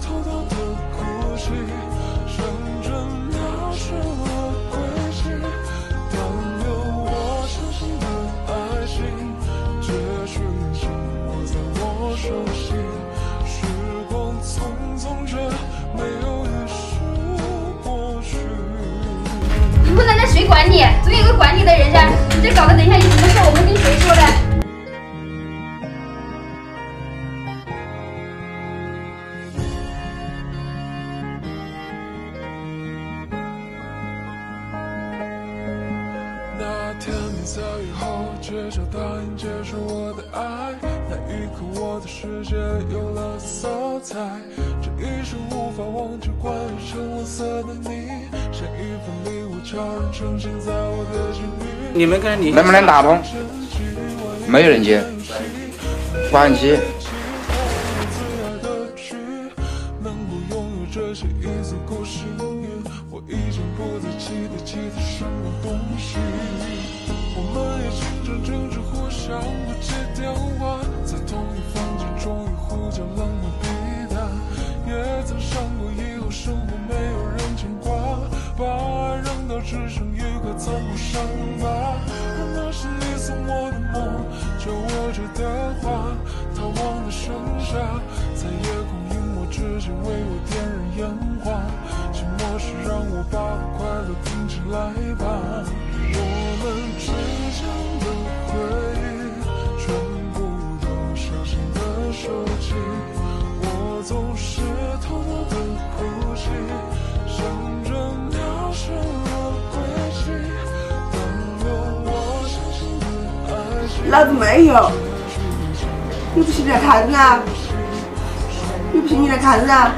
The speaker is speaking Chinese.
偷偷的哭泣，认真拿着了归期。但有我深深的爱心，结局紧握在我手心。时光匆匆却，没有遗失过去。你不能在水管里。天你在以后绝交答应接受我的爱，那一刻我的世界有了色彩。这一生无法忘记关于橙黄色的你，像一份礼物悄然呈现在我的心里。你们跟你能不能打通？没有人接，关机。这些已足够幸运，我已经不再期待其他什么东西。我们也经常争执，互相不接电话，在同一房间终于呼叫冷漠彼答。也曾想过以后生活没有人牵挂，把爱扔到只剩一块残酷伤疤。而那是你送我的梦，就握着的花，逃亡的盛夏，在夜空隐没之间为我点燃烟花。寂寞是让我把快乐拼起来吧。我们之间的回忆，全部都小心的收起。我总是偷偷的哭泣，想着秒失了轨迹。当有我相信的爱情。老子没有，你不信你来看啊！你不信你来看啊！